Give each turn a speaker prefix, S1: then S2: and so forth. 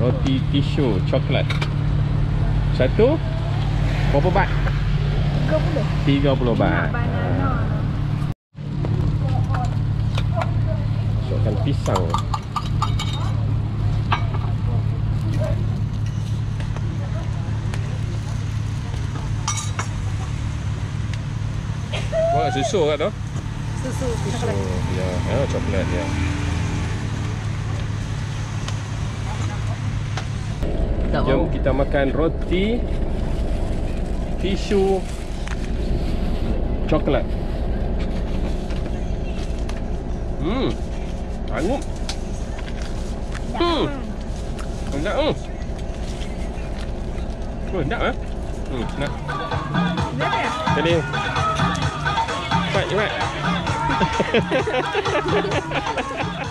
S1: Roti tisu coklat. Satu berapa baht?
S2: 30.
S1: 30 baht.
S2: Nak banana.
S1: Masukkan pisang. Wah, susu kat tu.
S2: Susu
S1: Susu.
S2: coklat.
S1: Ya, ya coklat ya.
S3: Tak
S1: Jom
S3: mau.
S1: kita makan roti tisu coklat. Hmm. Angup. Hmm. Sedap tu. Oh, sedap eh? Hmm, nak.
S2: Berapa ya?
S1: Jadi. Cepat, cepat.